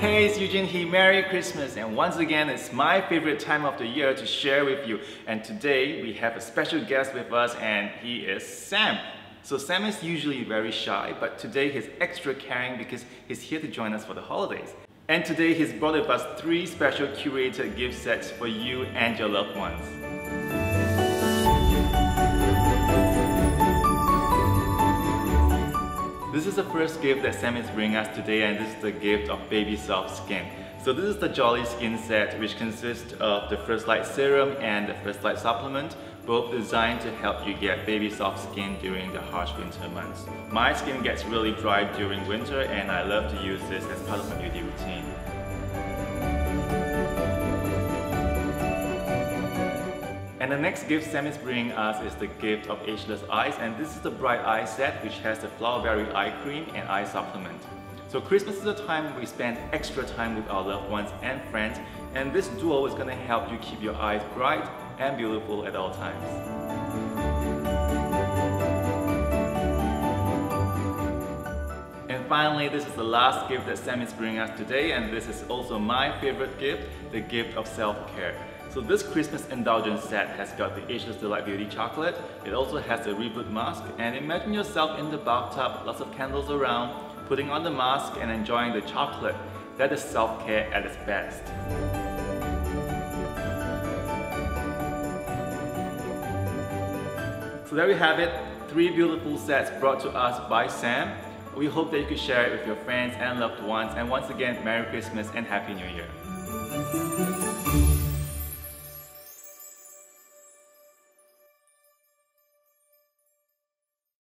it's Eugene He. Merry Christmas. And once again, it's my favorite time of the year to share with you. And today we have a special guest with us and he is Sam. So Sam is usually very shy, but today he's extra caring because he's here to join us for the holidays. And today he's brought with us three special curated gift sets for you and your loved ones. The first gift that Sam is bringing us today and this is the gift of Baby Soft Skin. So this is the Jolly Skin set which consists of the First Light Serum and the First Light Supplement, both designed to help you get baby soft skin during the harsh winter months. My skin gets really dry during winter and I love to use this as part of my beauty routine. And the next gift Sam is bringing us is the gift of Ageless Eyes and this is the Bright Eye set which has the Flowerberry Eye Cream and Eye Supplement. So Christmas is a time we spend extra time with our loved ones and friends and this duo is going to help you keep your eyes bright and beautiful at all times. And finally, this is the last gift that Sam is bringing us today and this is also my favorite gift, the gift of self-care. So this Christmas indulgence set has got the Ageless Delight Beauty chocolate. It also has a reboot mask and imagine yourself in the bathtub, lots of candles around, putting on the mask and enjoying the chocolate. That is self-care at its best. So there we have it, three beautiful sets brought to us by Sam. We hope that you could share it with your friends and loved ones. And once again, Merry Christmas and Happy New Year.